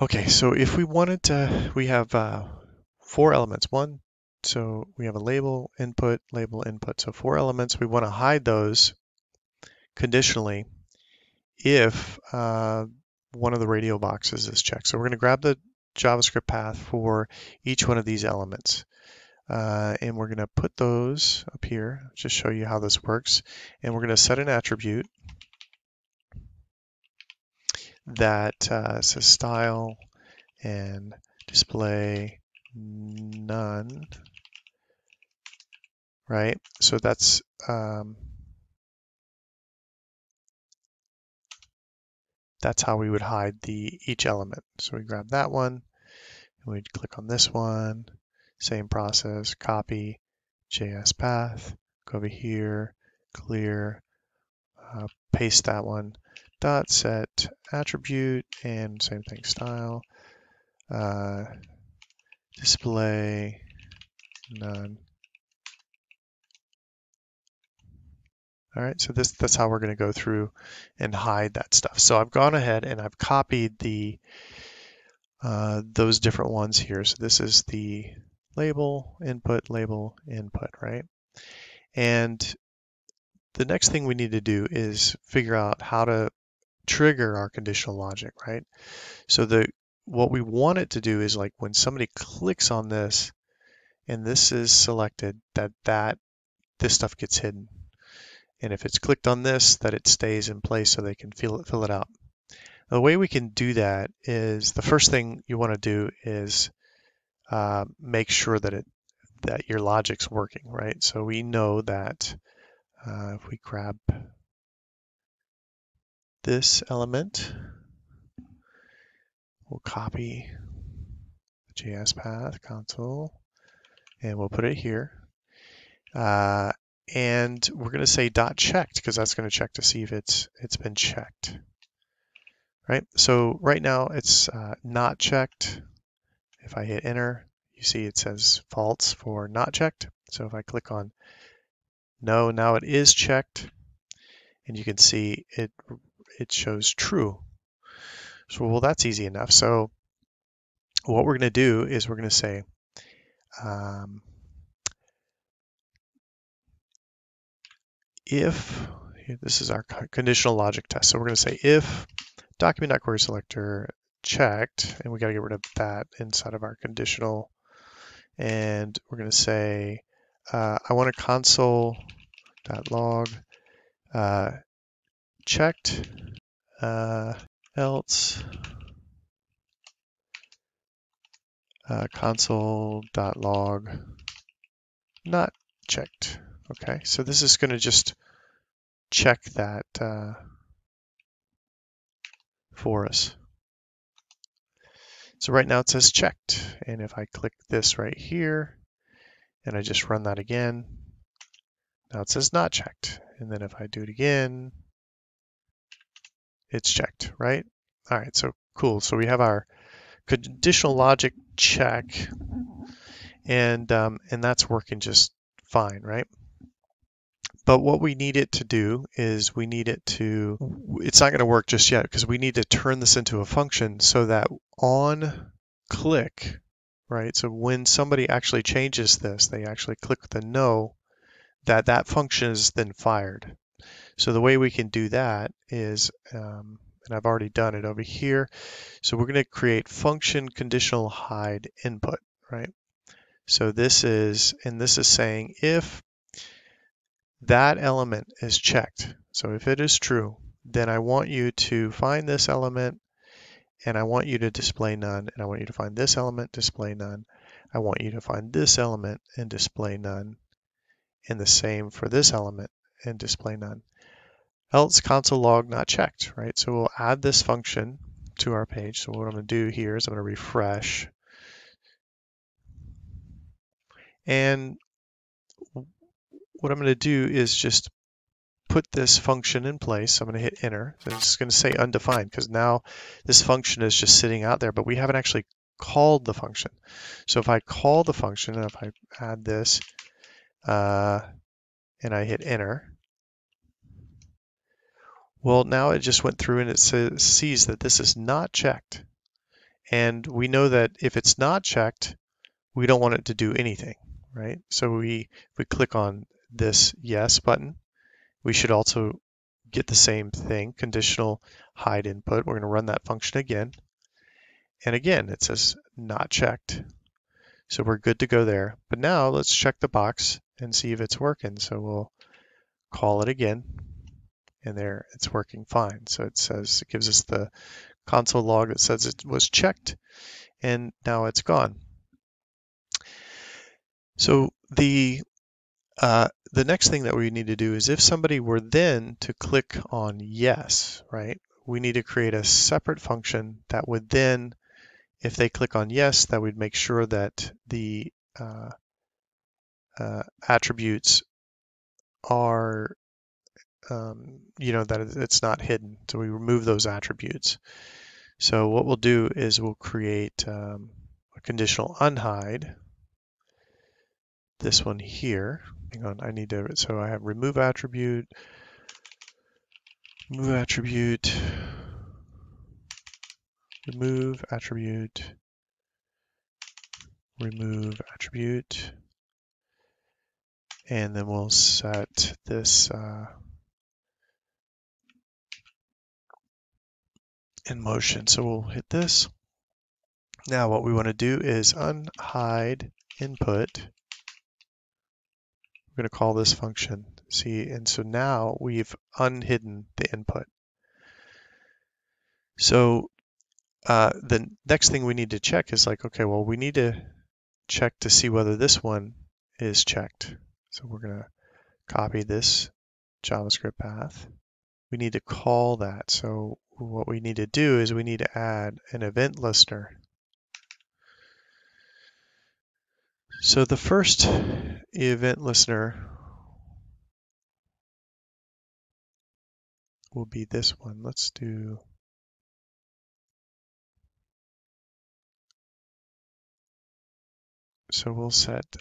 Okay, so if we wanted to, we have uh, four elements. One, so we have a label, input, label, input. So four elements. We want to hide those conditionally if uh, one of the radio boxes is checked. So we're going to grab the JavaScript path for each one of these elements. Uh, and we're going to put those up here, just show you how this works. And we're going to set an attribute that uh, says style and display none, right? So that's um, that's how we would hide the each element. So we grab that one, and we'd click on this one, same process, copy JS path, go over here, clear, uh, paste that one, dot set attribute, and same thing, style, uh, display none. All right, so this that's how we're going to go through and hide that stuff. So I've gone ahead and I've copied the uh, those different ones here. So this is the label, input, label, input, right? And the next thing we need to do is figure out how to trigger our conditional logic, right? So the what we want it to do is like when somebody clicks on this and this is selected, that that this stuff gets hidden. And if it's clicked on this, that it stays in place so they can fill it, fill it out. The way we can do that is the first thing you want to do is uh, make sure that it that your logic's working, right? So we know that uh, if we grab this element, we'll copy the JS path console and we'll put it here. Uh, and we're going to say dot checked because that's going to check to see if it's it's been checked. Right. So right now it's uh, not checked. If I hit enter, you see it says false for not checked. So if I click on no, now it is checked, and you can see it it shows true. So well, that's easy enough. So what we're going to do is we're going to say um, if this is our conditional logic test. So we're going to say if document.query selector checked, and we got to get rid of that inside of our conditional and we're going to say uh, I want a console.log uh, checked uh, else uh, console.log not checked. Okay, so this is going to just check that uh, for us. So right now it says checked. And if I click this right here and I just run that again, now it says not checked. And then if I do it again, it's checked, right? All right, so cool. So we have our conditional logic check and, um, and that's working just fine, right? But what we need it to do is we need it to, it's not going to work just yet because we need to turn this into a function so that on click, right? So when somebody actually changes this, they actually click the no, that that function is then fired. So the way we can do that is, um, and I've already done it over here. So we're going to create function conditional hide input, right? So this is, and this is saying if that element is checked. So if it is true, then I want you to find this element and I want you to display none and I want you to find this element, display none. I want you to find this element and display none and the same for this element and display none. Else console log not checked, right? So we'll add this function to our page. So what I'm going to do here is I'm going to refresh. And what I'm going to do is just put this function in place. I'm going to hit enter. So it's going to say undefined because now this function is just sitting out there, but we haven't actually called the function. So if I call the function, and if I add this, uh, and I hit enter, well, now it just went through and it sees that this is not checked. And we know that if it's not checked, we don't want it to do anything, right? So we, we click on this yes button, we should also get the same thing, conditional hide input. We're going to run that function again. And again, it says not checked. So we're good to go there. But now let's check the box and see if it's working. So we'll call it again and there it's working fine. So it says, it gives us the console log that says it was checked and now it's gone. So the uh, the next thing that we need to do is if somebody were then to click on yes, right, we need to create a separate function that would then, if they click on yes, that would make sure that the uh, uh, attributes are, um, you know, that it's not hidden. So we remove those attributes. So what we'll do is we'll create um, a conditional unhide, this one here. Hang on, I need to, so I have remove attribute, remove attribute, remove attribute, remove attribute, and then we'll set this uh, in motion. So we'll hit this. Now what we want to do is unhide input. We're going to call this function. See, and so now we've unhidden the input. So uh, the next thing we need to check is like, okay, well, we need to check to see whether this one is checked. So we're going to copy this JavaScript path. We need to call that. So what we need to do is we need to add an event listener. So the first event listener will be this one. Let's do so we'll set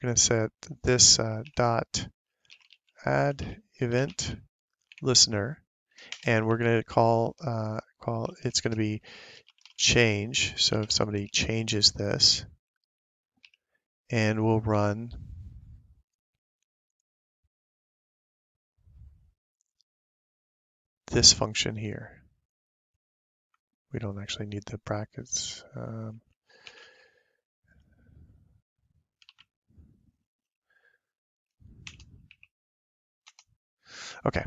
we're going to set this uh, dot add event listener and we're going to call uh, call it's going to be change. So if somebody changes this and we'll run this function here. We don't actually need the brackets um, okay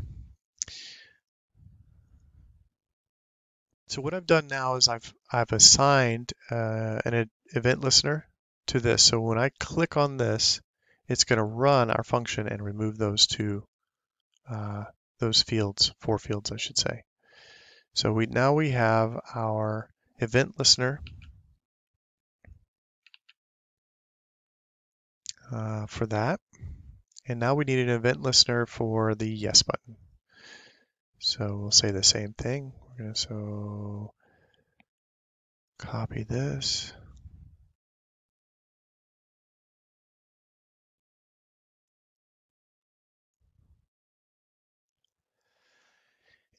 So what I've done now is I've I've assigned uh, an event listener to this. So when I click on this, it's going to run our function and remove those two uh, those fields, four fields, I should say. So we now we have our event listener uh, for that. And now we need an event listener for the yes button. So we'll say the same thing. We're gonna so copy this.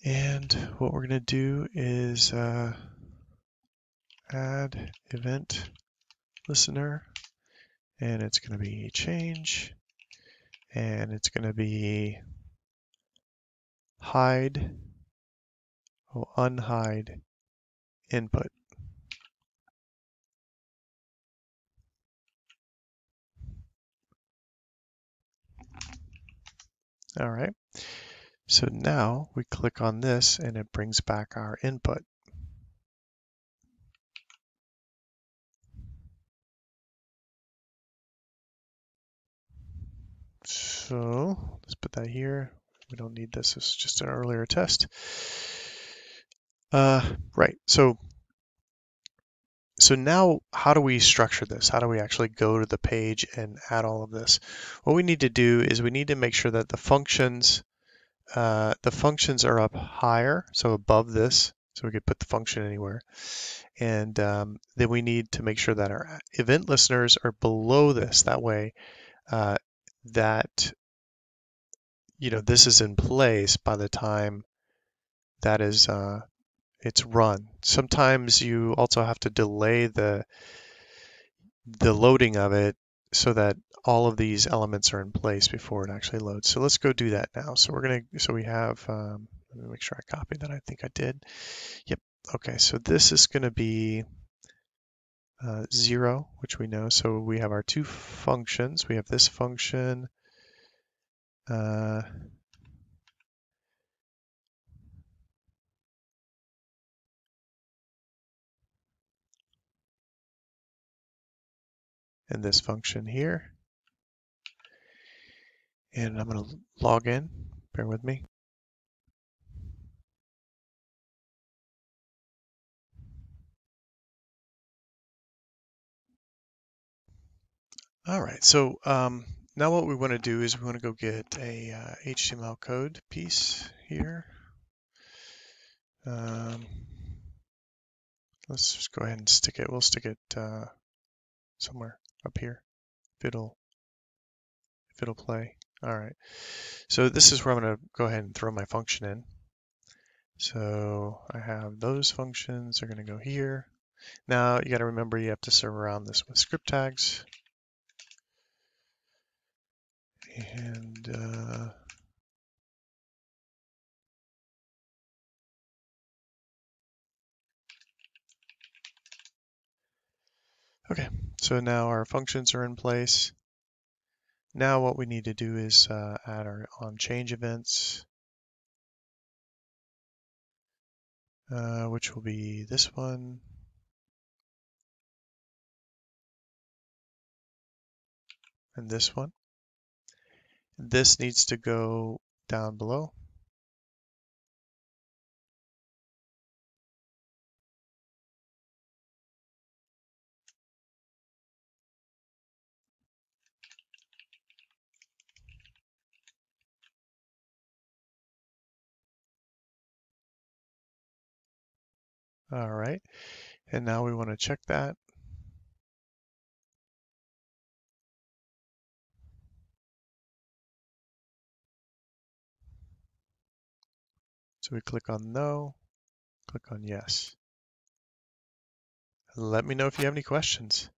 And what we're going to do is uh, add event listener, and it's going to be change, and it's going to be hide will unhide input. All right, so now we click on this and it brings back our input. So let's put that here. We don't need this, is just an earlier test. Uh, right. So, so now how do we structure this? How do we actually go to the page and add all of this? What we need to do is we need to make sure that the functions, uh, the functions are up higher, so above this, so we could put the function anywhere. And um, then we need to make sure that our event listeners are below this. That way, uh, that you know this is in place by the time that is uh, it's run. Sometimes you also have to delay the the loading of it so that all of these elements are in place before it actually loads. So let's go do that now. So we're gonna, so we have, um, let me make sure I copied that. I think I did. Yep. Okay. So this is gonna be uh, zero, which we know. So we have our two functions. We have this function. Uh, and this function here. And I'm going to log in. Bear with me. All right, so um, now what we want to do is we want to go get a uh, HTML code piece here. Um, let's just go ahead and stick it. We'll stick it uh, somewhere up here if it'll if it'll play. All right. So this is where I'm going to go ahead and throw my function in. So I have those functions are going to go here. Now you got to remember you have to serve around this with script tags. And uh, okay, so now our functions are in place. Now what we need to do is uh, add our on change events, uh, which will be this one. And this one. This needs to go down below. All right, and now we want to check that. So we click on no, click on yes. Let me know if you have any questions.